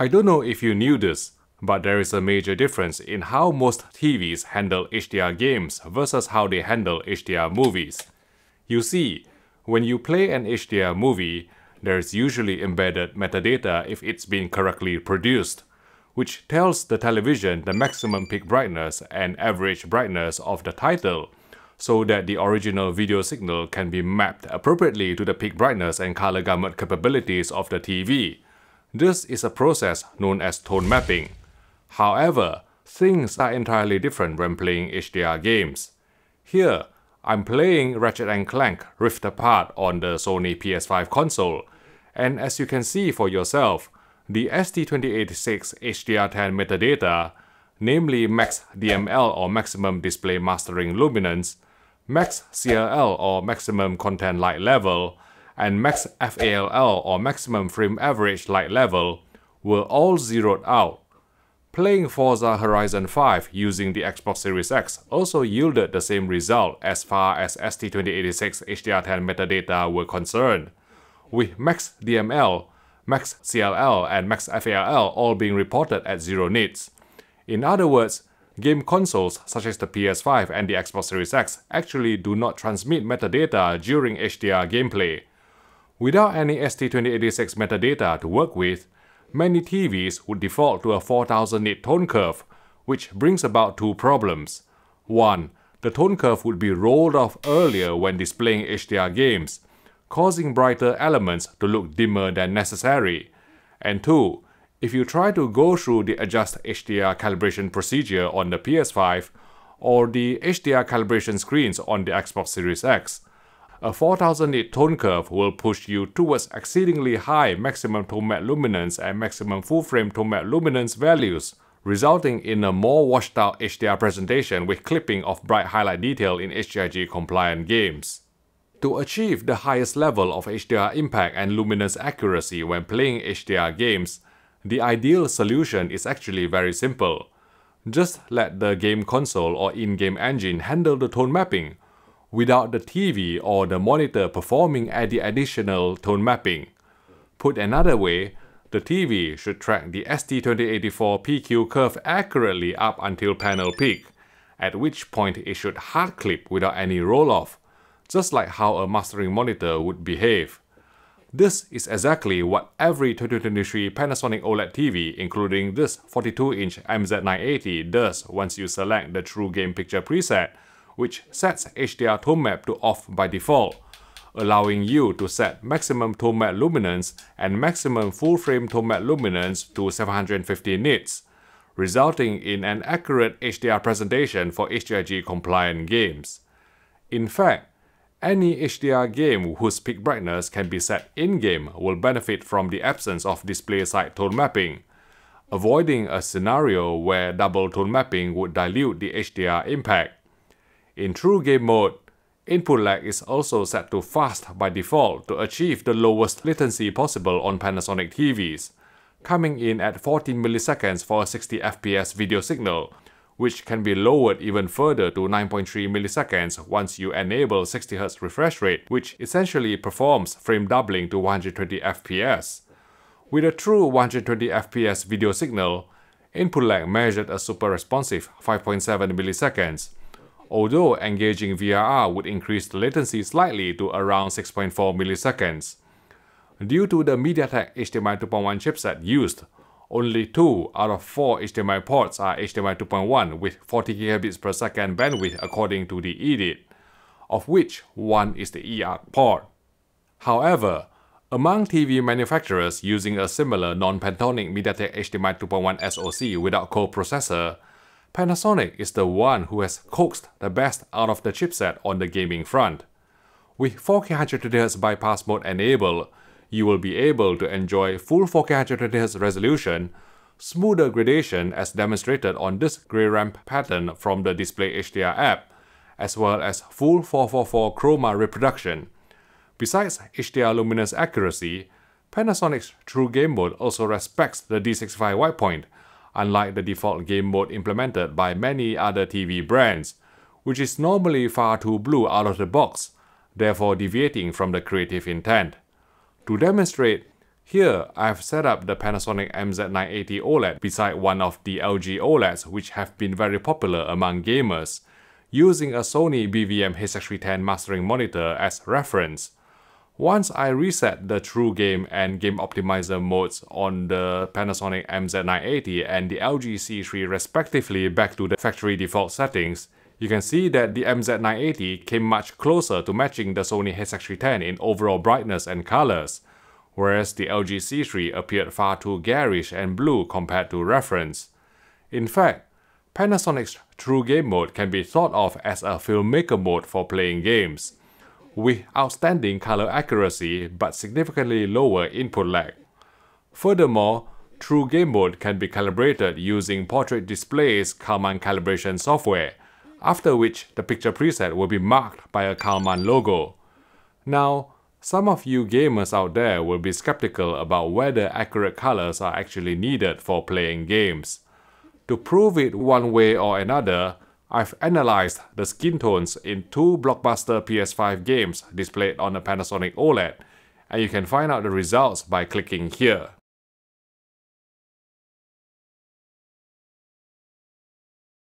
I don't know if you knew this, but there is a major difference in how most TVs handle HDR games versus how they handle HDR movies. You see, when you play an HDR movie, there is usually embedded metadata if it's been correctly produced, which tells the television the maximum peak brightness and average brightness of the title, so that the original video signal can be mapped appropriately to the peak brightness and color gamut capabilities of the TV. This is a process known as tone mapping. However, things are entirely different when playing HDR games. Here, I'm playing Ratchet & Clank Rift Apart on the Sony PS5 console, and as you can see for yourself, the ST2086 HDR10 metadata, namely Max DML or Maximum Display Mastering Luminance, Max CLL or Maximum Content Light Level, and Max FALL or Maximum Frame Average Light Level were all zeroed out Playing Forza Horizon 5 using the Xbox Series X also yielded the same result as far as ST2086 HDR10 metadata were concerned, with max DML, max CLL, and max FALL all being reported at zero nits. In other words, game consoles such as the PS5 and the Xbox Series X actually do not transmit metadata during HDR gameplay. Without any ST2086 metadata to work with, many TVs would default to a 4000 nit tone curve, which brings about two problems. One, the tone curve would be rolled off earlier when displaying HDR games, causing brighter elements to look dimmer than necessary. And two, if you try to go through the adjust HDR calibration procedure on the PS5 or the HDR calibration screens on the Xbox Series X, a 4000 nit tone curve will push you towards exceedingly high maximum tone map luminance and maximum full frame tone map luminance values, resulting in a more washed out HDR presentation with clipping of bright highlight detail in HGiG compliant games. To achieve the highest level of HDR impact and luminance accuracy when playing HDR games, the ideal solution is actually very simple. Just let the game console or in-game engine handle the tone mapping, without the TV or the monitor performing any additional tone mapping. Put another way, the TV should track the ST2084 PQ curve accurately up until panel peak, at which point it should hard clip without any roll off, just like how a mastering monitor would behave. This is exactly what every 2023 Panasonic OLED TV, including this 42-inch MZ980, does once you select the True Game Picture preset which sets HDR tone map to off by default, allowing you to set maximum tone map luminance and maximum full frame tone map luminance to 750 nits, resulting in an accurate HDR presentation for HGiG compliant games. In fact, any HDR game whose peak brightness can be set in-game will benefit from the absence of display-side tone mapping, avoiding a scenario where double tone mapping would dilute the HDR impact. In true game mode, input lag is also set to fast by default to achieve the lowest latency possible on Panasonic TVs, coming in at 14 milliseconds for a 60 fps video signal, which can be lowered even further to 9.3 milliseconds once you enable 60Hz refresh rate, which essentially performs frame doubling to 120 fps. With a true 120 fps video signal, input lag measured a super responsive 5.7 milliseconds, although engaging VRR would increase the latency slightly to around 6.4 milliseconds. Due to the MediaTek HDMI 2.1 chipset used, only 2 out of 4 HDMI ports are HDMI 2.1 with 40 gigabits per second bandwidth according to the EDID, of which one is the eARC port. However, among TV manufacturers using a similar non-Pentonic MediaTek HDMI 2.1 SoC without co-processor, Panasonic is the one who has coaxed the best out of the chipset on the gaming front. With 4K 120Hz bypass mode enabled, you will be able to enjoy full 4K 120Hz resolution, smoother gradation as demonstrated on this gray ramp pattern from the Display HDR app, as well as full 444 chroma reproduction. Besides HDR luminance accuracy, Panasonic's True Game Mode also respects the D65 white point, unlike the default game mode implemented by many other TV brands, which is normally far too blue out of the box, therefore deviating from the creative intent. To demonstrate, Here, I've set up the Panasonic MZ980 OLED beside one of the LG OLEDs which have been very popular among gamers, using a Sony BVM HX310 mastering monitor as reference. Once I reset the True Game and Game Optimizer modes on the Panasonic MZ980 and the LG C3 respectively back to the factory default settings, you can see that the MZ980 came much closer to matching the Sony HX310 in overall brightness and colors, whereas the LG C3 appeared far too garish and blue compared to reference. In fact, Panasonic's True Game mode can be thought of as a filmmaker mode for playing games with outstanding color accuracy but significantly lower input lag. Furthermore, True Game Mode can be calibrated using Portrait Display's Calman calibration software, after which the picture preset will be marked by a Calman logo. Now, some of you gamers out there will be skeptical about whether accurate colors are actually needed for playing games. To prove it one way or another, I've analyzed the skin tones in two blockbuster PS5 games displayed on a Panasonic OLED, and you can find out the results by clicking here.